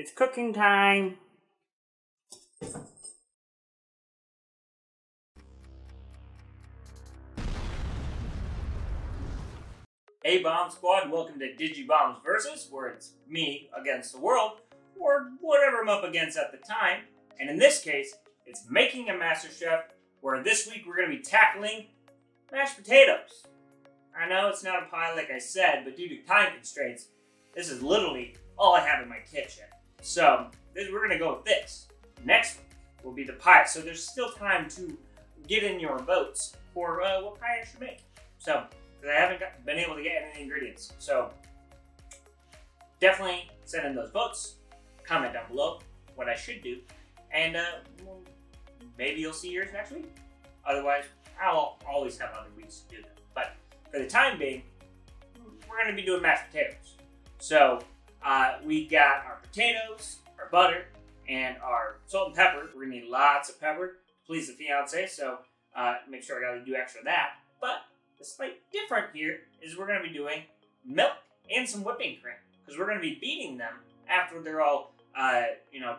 It's cooking time. Hey Bomb Squad, welcome to DigiBombs Versus, where it's me against the world, or whatever I'm up against at the time. And in this case, it's making a Master Chef, where this week we're going to be tackling mashed potatoes. I know it's not a pie like I said, but due to time constraints, this is literally all I have in my kitchen. So this, we're gonna go with this. Next will be the pie. So there's still time to get in your votes for uh, what pie I should make. So because I haven't got, been able to get any ingredients. So definitely send in those votes. Comment down below what I should do, and uh, maybe you'll see yours next week. Otherwise, I'll always have other weeks to do them. But for the time being, we're going to be doing mashed potatoes. So uh, we got our potatoes, our butter, and our salt and pepper. We're gonna need lots of pepper to please the fiance, so uh, make sure I gotta do extra that. But the slight different here is we're gonna be doing milk and some whipping cream because we're gonna be beating them after they're all, uh, you know,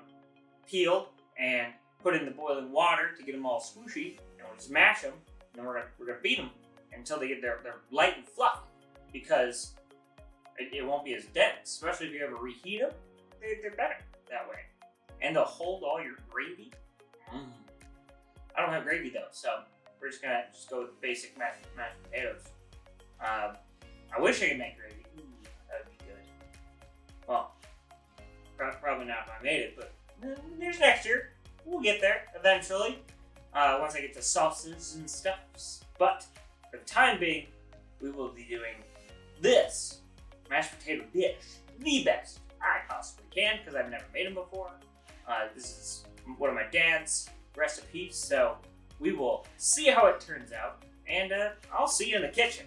peeled and put in the boiling water to get them all squishy, and we'll just them. And then we're gonna we're gonna beat them until they get their they're light and fluffy because it, it won't be as dense, especially if you ever reheat them. They, they're better that way, and they'll hold all your gravy. Mm. I don't have gravy though, so we're just gonna just go with the basic mashed, mashed potatoes. Um, I wish I could make gravy. Ooh, that'd be good. Well, probably not if I made it, but there's next year. We'll get there eventually. Uh, once I get the sauces and stuffs. But for the time being, we will be doing this mashed potato dish. The best I possibly can because I've never made them before. Uh, this is one of my dad's recipes, so we will see how it turns out, and uh, I'll see you in the kitchen.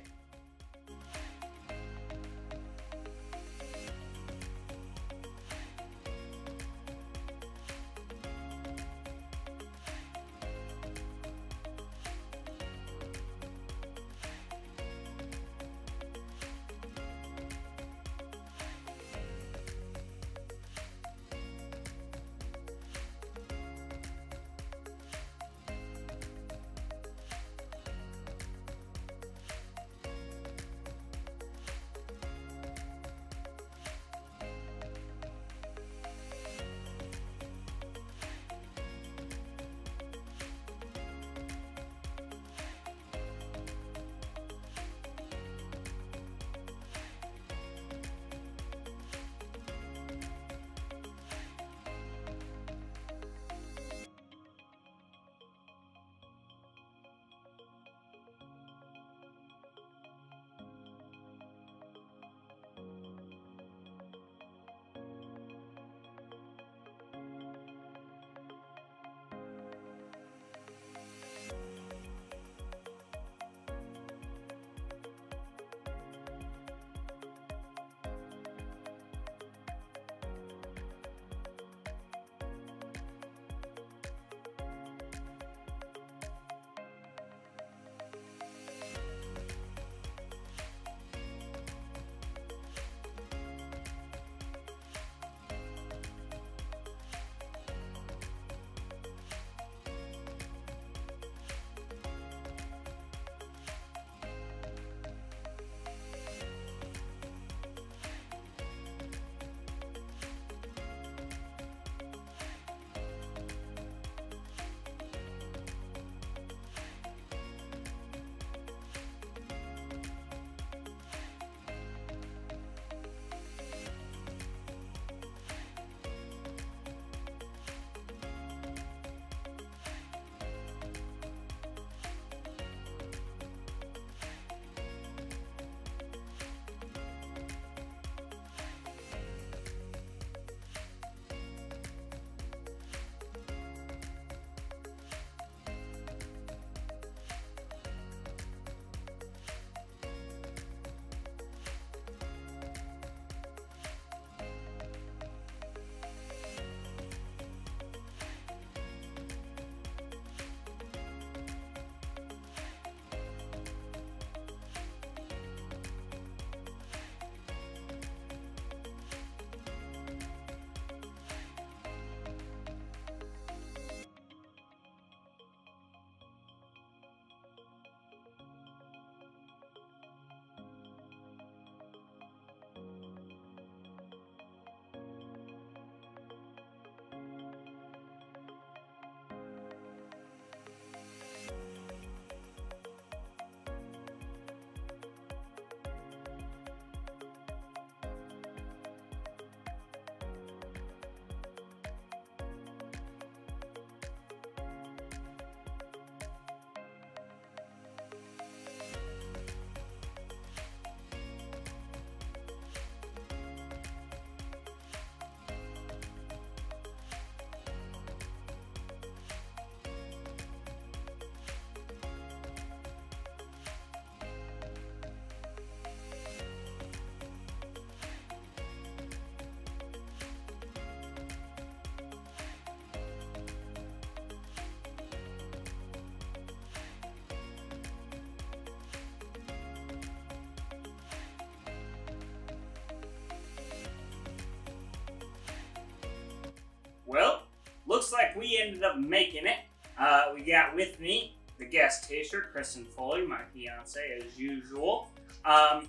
Looks like we ended up making it. Uh, we got with me the guest taster, Kristen Foley, my fiance, as usual. Um,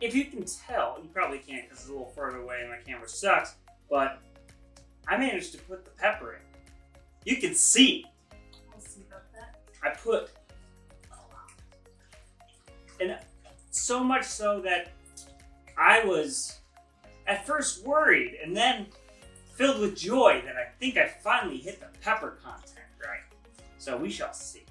if you can tell, you probably can't because it's a little further away and my camera sucks, but I managed to put the pepper in. You can see, We'll see about that. I put. And so much so that I was at first worried and then filled with joy that I think I finally hit the pepper content right. So we shall see.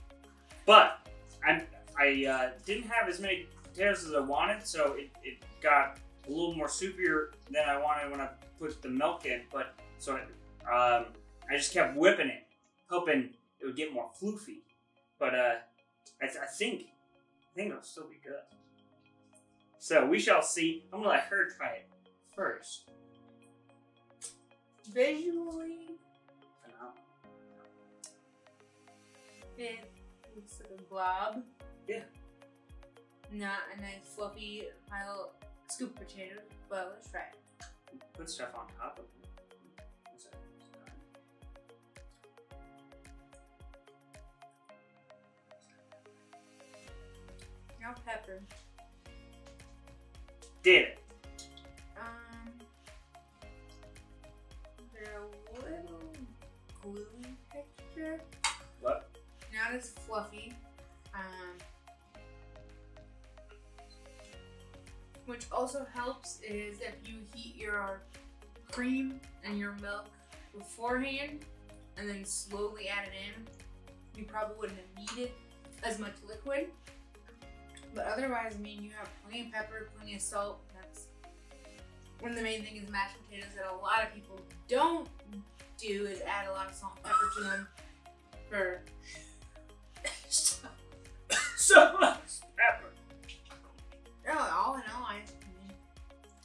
But I, I uh, didn't have as many potatoes as I wanted, so it, it got a little more soupier than I wanted when I put the milk in. But so um, I just kept whipping it, hoping it would get more floofy. But uh, I, I think I think it'll still be good. So we shall see. I'm gonna let her try it first. Visually, Phenomenal. it looks like a glob. Yeah. Not a nice fluffy pile scoop potato, but let's try it. Put stuff on top of it. What's that? No pepper. Did it. Texture. What? Not as fluffy. Um, which also helps is if you heat your cream and your milk beforehand and then slowly add it in, you probably wouldn't have needed as much liquid. But otherwise, I mean, you have plenty of pepper, plenty of salt. That's one of the main things is mashed potatoes that a lot of people don't do is add a lot of salt and pepper to them for so much pepper. Oh, all in all, I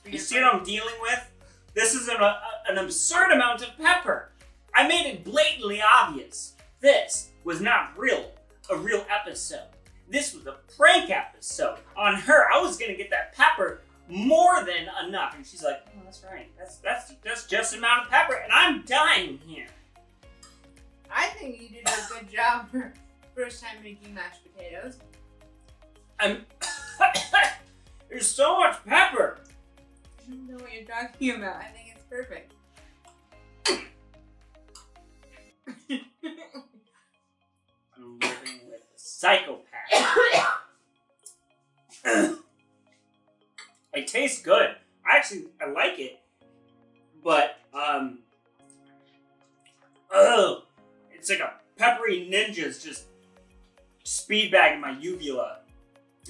You see what I'm dealing with? This is an, a, an absurd amount of pepper. I made it blatantly obvious. This was not real, a real episode. This was a prank episode on her. I was gonna get that pepper more than enough, and she's like, "Oh, that's right. That's that's that's just the amount of pepper," and I'm dying here. I think you did a good job for first time making mashed potatoes. I'm. There's so much pepper. I don't know what you're talking about. I think it's perfect. I'm living with a psychopath. it tastes good. I actually I like it, but um, oh, it's like a peppery ninja's just speed bagging my uvula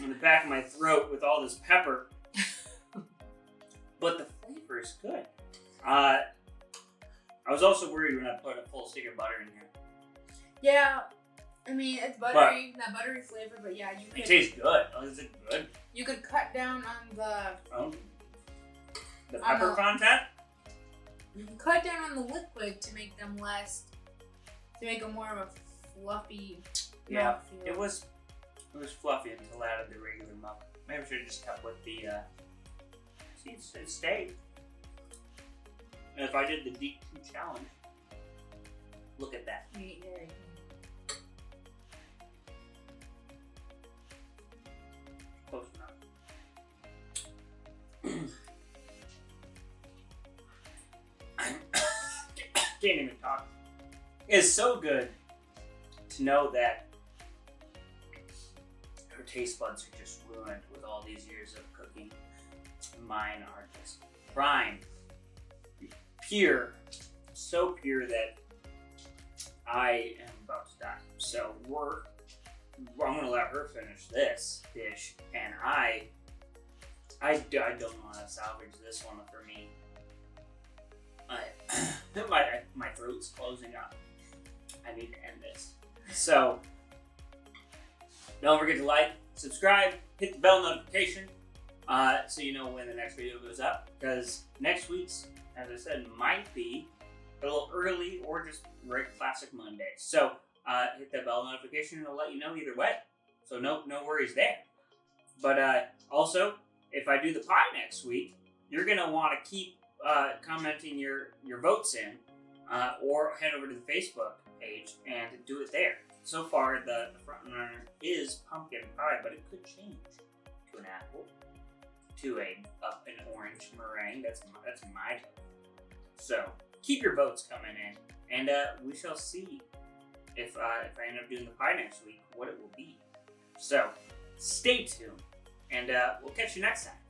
in the back of my throat with all this pepper. but the flavor is good. Uh, I was also worried when I put a full stick of butter in here. yeah, I mean it's buttery, that buttery flavor, but yeah, you It could tastes good. Oh, is it good? you could cut down on the Oh. The pepper know. content? you can cut down on the liquid to make them less to make them more of a fluffy. Yeah, mouthfeel. It was it was fluffy until I added the regular milk. Maybe I should have just kept with the uh see it's, it stayed. And if I did the deep two challenge, look at that. Close enough. Can't even talk. It's so good to know that her taste buds are just ruined with all these years of cooking. Mine are just prime, pure, so pure that I am about to die. So we're I'm gonna let her finish this dish, and I. I don't know how to salvage this one for me. I, my my throat's closing up. I need to end this. So, don't forget to like, subscribe, hit the bell notification, uh, so you know when the next video goes up. Because next week's, as I said, might be a little early or just right classic Monday. So uh, hit that bell notification and it'll let you know either way. So no no worries there. But uh, also, if I do the pie next week, you're gonna want to keep uh, commenting your your votes in uh, or head over to the Facebook page and do it there. So far, the, the front runner is pumpkin pie, but it could change to an apple, to a up an orange meringue. That's my, that's my vote. So keep your votes coming in, and uh, we shall see if uh, if I end up doing the pie next week, what it will be. So stay tuned, and uh, we'll catch you next time.